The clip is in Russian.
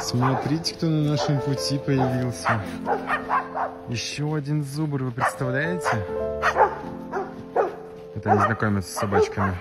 Смотрите, кто на нашем пути появился. Еще один зубр, вы представляете? Это они знакомятся с собачками.